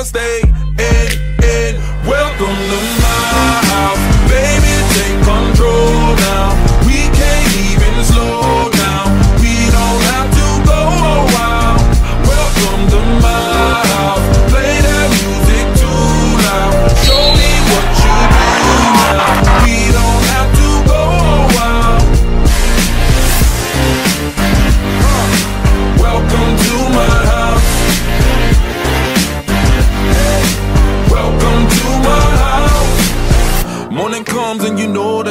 gotta stay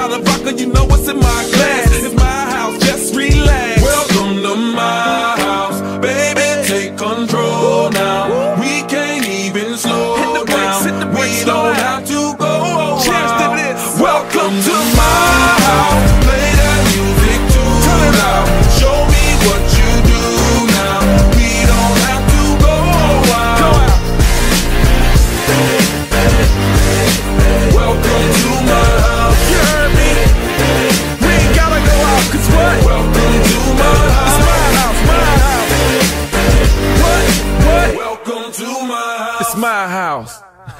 shot of you know